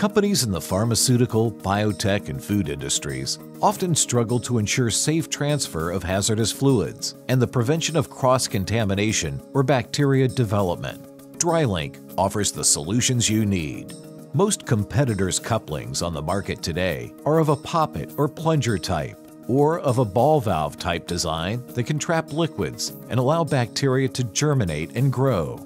Companies in the pharmaceutical, biotech, and food industries often struggle to ensure safe transfer of hazardous fluids and the prevention of cross-contamination or bacteria development. DryLink offers the solutions you need. Most competitors' couplings on the market today are of a poppet or plunger type, or of a ball valve type design that can trap liquids and allow bacteria to germinate and grow.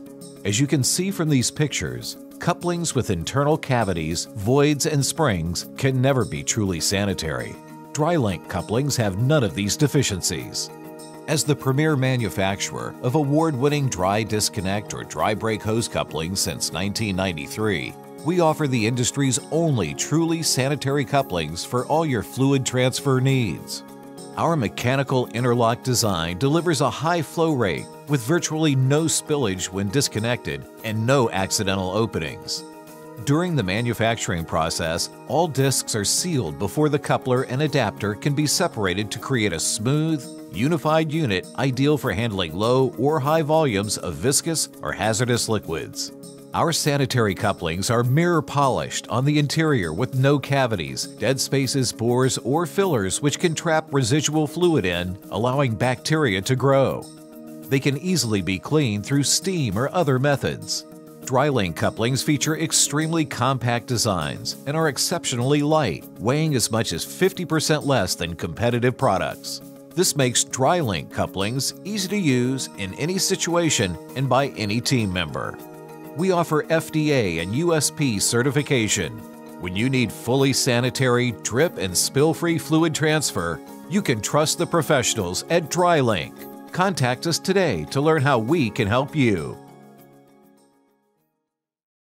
As you can see from these pictures, couplings with internal cavities, voids, and springs can never be truly sanitary. DryLink couplings have none of these deficiencies. As the premier manufacturer of award-winning dry disconnect or dry break hose couplings since 1993, we offer the industry's only truly sanitary couplings for all your fluid transfer needs. Our mechanical interlock design delivers a high flow rate with virtually no spillage when disconnected and no accidental openings. During the manufacturing process, all discs are sealed before the coupler and adapter can be separated to create a smooth, unified unit ideal for handling low or high volumes of viscous or hazardous liquids. Our sanitary couplings are mirror polished on the interior with no cavities, dead spaces, pores, or fillers which can trap residual fluid in, allowing bacteria to grow. They can easily be cleaned through steam or other methods. DryLink couplings feature extremely compact designs and are exceptionally light, weighing as much as 50% less than competitive products. This makes DryLink couplings easy to use in any situation and by any team member we offer FDA and USP certification. When you need fully sanitary, drip and spill-free fluid transfer, you can trust the professionals at DryLink. Contact us today to learn how we can help you.